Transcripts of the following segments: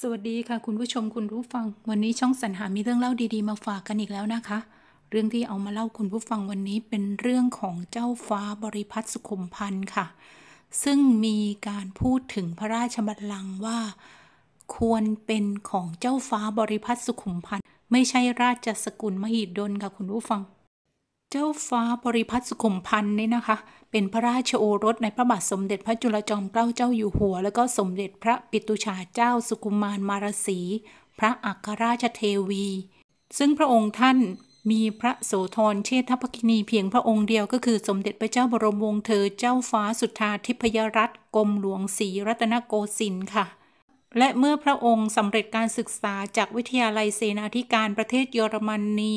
สวัสดีค่ะคุณผู้ชมคุณผู้ฟัง วันนี้ช่องสรรหามีเรื่องเล่าดีๆ มาฝากกันอีกแล้วนะคะ เรื่องที่เอามาเล่าคุณผู้ฟังวันนี้เป็นเรื่องของเจ้าฟ้าบริพัตรสุขุมพันธ์ค่ะ ซึ่งมีการพูดถึงพระราชบัลลังก์ว่า ควรเป็นของเจ้าฟ้าบริพัตรสุขุมพันธ์ไม่ใช่ราชสกุลมหิดลค่ะคุณผู้ฟัง เจ้าฟ้าบริพัตรสุขุมพันธ์นี่นะคะ เป็นพระราชโอรสในพระบาทสมเด็จพระจุลจอมเกล้าเจ้าอยู่หัว แล้วก็สมเด็จพระปิตุชาเจ้าสุกุมารมารสี พระอัครราชเทวี ซึ่งพระองค์ท่านมีพระโสธรเชษฐภคินีเพียงพระองค์เดียวก็คือสมเด็จพระเจ้าบรมวงศ์เธอเจ้าฟ้าสุทธาธิพยรัตน์กรมหลวงศรีรัตนโกสินทร์ค่ะ และเมื่อพระองค์สำเร็จการศึกษาจากวิทยาลัยเสนาธิการประเทศเยอรมนี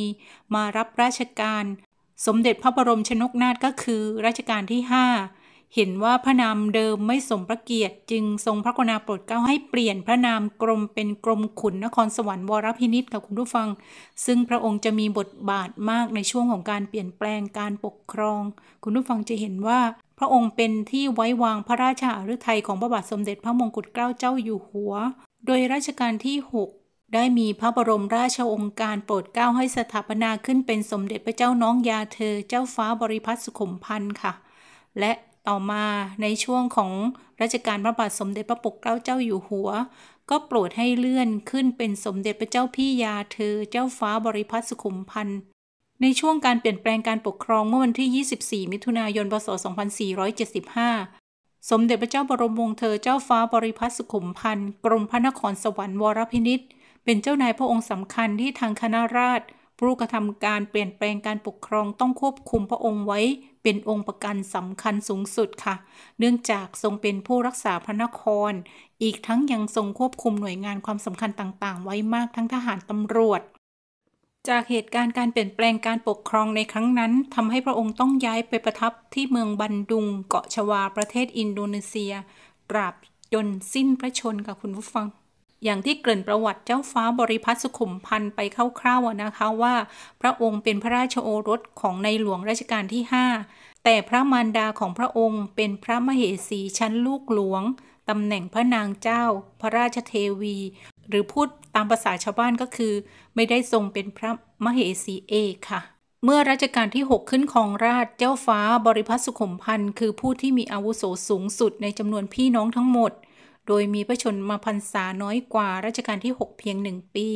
มารับราชการ สมเด็จพระบรมชนกนาถก็คือรัชกาลที่ 5 เห็นว่าพระนามเดิมไม่สมพระเกียรติจึงทรงพระกรุณาโปรดเกล้าให้เปลี่ยนพระนามกรมเป็นกรมขุนนครสวรรค์วรพินิจกับคุณผู้ฟัง ซึ่งพระองค์จะมีบทบาทมากในช่วงของการเปลี่ยนแปลงการปกครอง คุณผู้ฟังจะเห็นว่า พระองค์เป็นที่ไว้วางพระราชาฤทัยของพระบาทสมเด็จพระมงกุฎเกล้าเจ้าอยู่หัว โดยรัชกาลที่ 6 ได้มีพระบรมราชโองการโปรดเกล้าให้สถาปนาขึ้นเป็นสมเด็จพระเจ้าน้องยาเธอ เจ้าฟ้าบริพัตรสุขุมพันธ์ค่ะ และต่อมาในช่วงของรัชกาลพระบาทสมเด็จพระปกเกล้าเจ้าอยู่หัว ก็โปรดให้เลื่อนขึ้นเป็นสมเด็จพระเจ้าพี่ยาเธอ เจ้าฟ้าบริพัตรสุขุมพันธ์ในช่วงการเปลี่ยนแปลงการปกครองเมื่อวันที่ 24 มิถุนายน พศ 2475 สมเด็จพระเจ้าบรมวงศ์เธอเจ้าฟ้าบริพัตรสุขุมพันธ์กรมพระนครสวรรค์วรพินิษ เป็นเจ้านายพระองค์สำคัญที่ทางคณะราษฎรผู้กระทำการเปลี่ยนแปลงการปกครองต้องควบคุมพระองค์ไว้เป็นองค์ประกันสำคัญสูงสุดค่ะ เนื่องจากทรงเป็นผู้รักษาพระนคร อีกทั้งยังทรงควบคุมหน่วยงานความสำคัญต่างๆ ไว้มากทั้งทหารตำรวจ จากเหตุการณ์การเปลี่ยนแปลงการปกครองในครั้งนั้นทำให้พระองค์ต้องย้ายไปประทับที่เมืองบันดุง เกาะชวาประเทศอินโดนีเซีย ตราบจนสิ้นพระชนค่ะคุณผู้ฟัง อย่างที่เกริ่นประวัติเจ้าฟ้าบริพัตรสุขุมพันธ์ไปคร่าวๆนะคะว่า พระองค์เป็นพระราชโอรสของในหลวงรัชกาลที่ 5 แต่พระมารดาของพระองค์เป็นพระมเหสีชั้นลูกหลวงตำแหน่งพระนางเจ้า พระราชเทวี หรือพูดตามภาษาชาวบ้านก็คือ ไม่ได้ทรงเป็นพระมเหสีเอกค่ะเมื่อรัชกาลที่ 6 ขึ้นครองราชเจ้าฟ้าบริพัตรสุขุมพันธ์คือผู้ที่มีอาวุโสสูงสุดในจำนวนพี่น้องทั้งหมด โดยมีพระชนมาพรรษาน้อยกว่ารัชกาลที่ 6 เพียงหนึ่งปี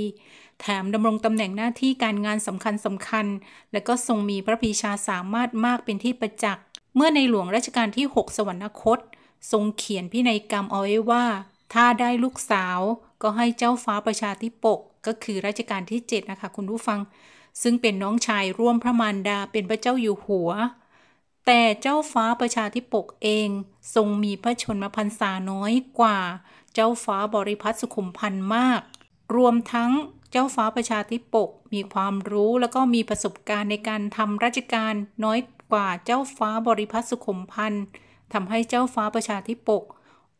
แถมดำรงตำแหน่งหน้าที่การงานสำคัญสำคัญ และก็ทรงมีพระปีชาสามารถมากเป็นที่ประจักษ์ เมื่อในหลวงรัชกาลที่ 6 สวรรคต ทรงเขียนพินัยกรรมเอาไว้ว่า ถ้าได้ลูกสาวก็ให้เจ้าฟ้าประชาธิปกก็คือรัชกาลที่ 7 นะคะคุณผู้ฟัง ซึ่งเป็นน้องชายร่วมพระมารดาเป็นพระเจ้าอยู่หัว แต่เจ้าฟ้าประชาธิปกเองทรงมีพระชนมพรรษาน้อยกว่า เจ้าฟ้าบริพัตรสุขุมพันธ์มาก รวมทั้งเจ้าฟ้าประชาธิปกมีความรู้แล้วก็มีประสบการณ์ในการทำราชการน้อยกว่าเจ้าฟ้าบริพัตรสุขุมพันธ์ทำให้เจ้าฟ้าประชาธิปก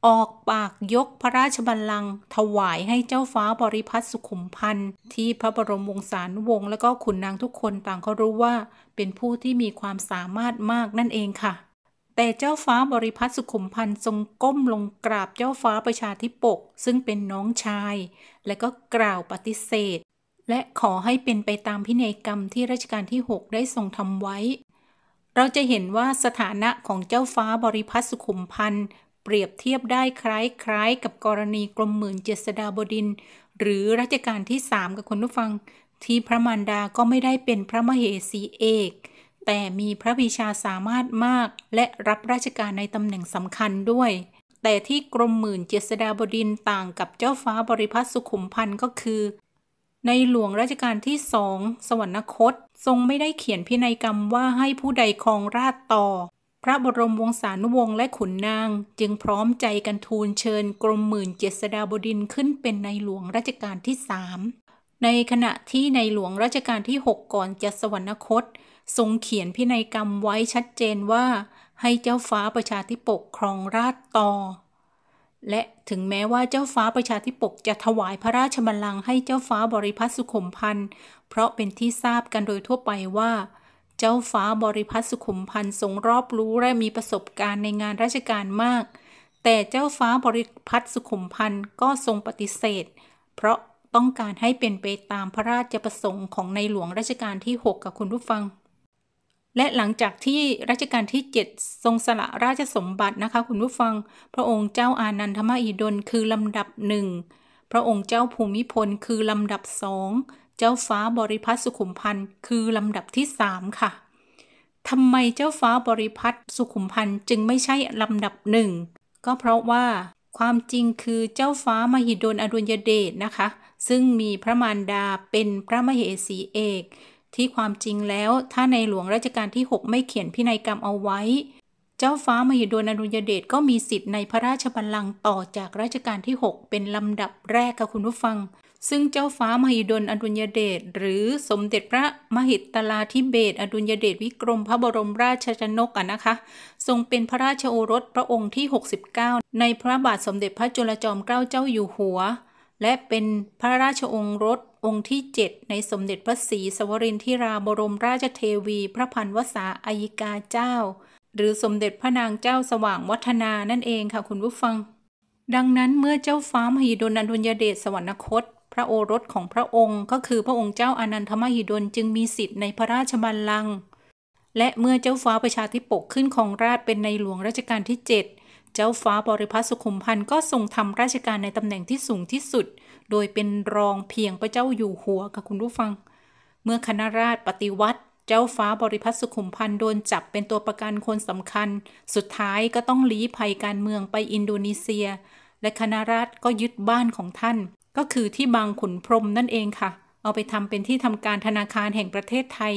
ออกปากยกพระราชบัลลังก์ถวายให้เจ้าฟ้าบริพัตรสุขุมพันธ์ที่พระบรมวงศานุวงศ์และก็ขุนนางทุกคนต่างเขารู้ว่า เป็นผู้ที่มีความสามารถมากนั่นเองค่ะ แต่เจ้าฟ้าบริพัตรสุขุมพันธ์ทรงก้มลงกราบเจ้าฟ้าประชาธิปก ซึ่งเป็นน้องชาย และก็กล่าวปฏิเสธ และขอให้เป็นไปตามพินัยกรรมที่รัชกาลที่ 6 ได้ทรงทำไว้เราจะเห็นว่าสถานะของเจ้าฟ้าบริพัตรสุขุมพันธ์ เปรียบเทียบได้คล้ายๆกับกรณีกรมหมื่นเจษฎาบดิน หรือรัชกาลที่3กับคุณผู้ฟัง ที่พระมารดาก็ไม่ได้เป็นพระมเหสีเอก แต่มีพระวิชาสามารถมาก และรับราชการในตำแหน่งสำคัญด้วย แต่ที่กรมหมื่นเจษฎาบดินต่างกับเจ้าฟ้าบริพัตรสุขุมพันธ์ก็คือ ในหลวงรัชกาลที่สองสวรรคต ทรงไม่ได้เขียนพินัยกรรมว่าให้ผู้ใดครองราชต่อ พระบรมวงศานุวงศ์และขุนนาง จึงพร้อมใจกันทูลเชิญกรมหมื่นเจษฎาบดินขึ้นเป็นในหลวงรัชกาลที่สามในขณะที่ในหลวงรัชกาลที่ 6 ก่อนจะสวรรคต ทรงเขียนพินัยกรรมไว้ชัดเจนว่า ให้เจ้าฟ้าประชาธิปกครองราชต่อ และถึงแม้ว่าเจ้าฟ้าประชาธิปกจะถวายพระราชบัลลังก์ให้เจ้าฟ้าบริพัตรสุขมพันธ์เพราะเป็นที่ทราบกันโดยทั่วไปว่า เจ้าฟ้าบริพัตรสุขุมพันธ์ทรงรอบรู้และมีประสบการณ์ในงานราชการมาก แต่เจ้าฟ้าบริพัตรสุขุมพันธ์ก็ทรงปฏิเสธ เพราะต้องการให้เป็นไปตามพระราชประสงค์ของในหลวงรัชกาลที่ 6 กับคุณผู้ฟัง และหลังจากที่รัชกาลที่ 7 ทรงสละราชสมบัตินะคะคุณผู้ฟัง พระองค์เจ้าอานันทมหิดลคือลำดับหนึ่งพระองค์เจ้าภูมิพลคือลำดับสอง เจ้าฟ้าบริพัตรสุขุมพันธ์คือลำดับที่สามค่ะทำไมเจ้าฟ้าบริพัตรสุขุมพันธ์จึงไม่ใช่ลำดับหนึ่งก็เพราะว่าความจริงคือเจ้าฟ้ามหิดลอดุลยเดชนะคะ ซึ่งมีพระมารดาเป็นพระมเหสีเอก ที่ความจริงแล้วถ้าในหลวงรัชกาลที่ 6 ไม่เขียนพินัยกรรมเอาไว้ เจ้าฟ้ามหิดลอดุลยเดชก็มีสิทธิ์ในพระราชบัลลังก์ต่อจากรัชกาลที่ 6 เป็นลำดับแรกค่ะคุณผู้ฟัง ซึ่งเจ้าฟ้ามหิดลอดุลยเดชหรือสมเด็จพระมหิตลาธิเบศอดุลยเดชวิกรมพระบรมราชชนกอะนะคะ ทรงเป็นพระราชโอรสพระองค์ที่ 69 ในพระบาทสมเด็จพระจุลจอมเกล้าเจ้าอยู่หัว และเป็นพระราชองค์รสองค์ที่ 7 ในสมเด็จพระศรีสวรินทิราบรมราชเทวี พระพันวษาอายิกาเจ้า หรือสมเด็จพระนางเจ้าสว่างวัฒนานั่นเองค่ะคุณผู้ฟัง ดังนั้นเมื่อเจ้าฟ้ามหิดลอดุลยเดชสวรรคต ระโอรสของพระองค์ ก็คือพระองค์เจ้าอนันทมหิดลจึงมีสิทธิ์ในพระราชบัลลังก์และเมื่อเจ้าฟ้าประชาธิปกขึ้นของราชเป็นในหลวงรัชกาลที่ 7 เจ้าฟ้าบริพัตรสุขุมพันธ์ก็ทรงทำราชการในตำแหน่งที่สูงที่สุด โดยเป็นรองเพียงพระเจ้าอยู่หัวกับคุณผู้ฟัง เมื่อคณะราษฎรปฏิวัติเจ้าฟ้าบริพัตรสุขุมพันธ์โดนจับเป็นตัวประกันคนสำคัญ สุดท้ายก็ต้องลี้ภัยการเมืองไปอินโดนีเซีย และคณะราษฎรก็ยึดบ้านของท่าน ก็คือที่บางขุนพรมนั่นเองค่ะ เอาไปทำเป็นที่ทำการธนาคารแห่งประเทศไทย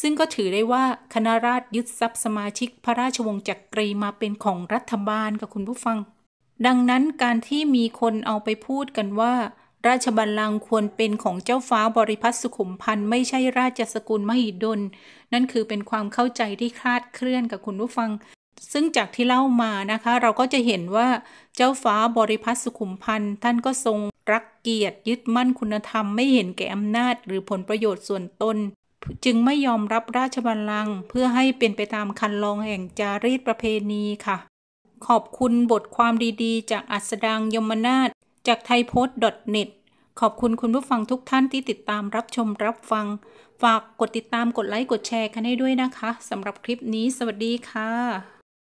ซึ่งก็ถือได้ว่าคณะราษฎรยึดทรัพย์สมาชิกพระราชวงศ์จักรีมาเป็นของรัฐบาลกับคุณผู้ฟัง ดังนั้นการที่มีคนเอาไปพูดกันว่า ราชบัลลังก์ควรเป็นของเจ้าฟ้าบริพัตรสุขุมพันธ์ไม่ใช่ราชสกุลมหิดล นั่นคือเป็นความเข้าใจที่คลาดเคลื่อนกับคุณผู้ฟัง ซึ่งจากที่เล่ามานะคะ เราก็จะเห็นว่าเจ้าฟ้าบริพัตรสุขุมพันธ์ท่านก็ทรงรักเกียรติยึดมั่นคุณธรรมไม่เห็นแก่อำนาจ หรือผลประโยชน์ส่วนตน จึงไม่ยอมรับราชบัลลังก์เพื่อให้เป็นไปตามคันลองแห่งจารีตประเพณีค่ะ ขอบคุณบทความดีๆ จากอัสดางยมนาศจากไทยโพสต์ .net ขอบคุณคุณผู้ฟังทุกท่านที่ติดตามรับชมรับฟัง ฝากกดติดตามกดไลค์กดแชร์กันให้ด้วยนะคะสำหรับคลิปนี้ สวัสดีค่ะ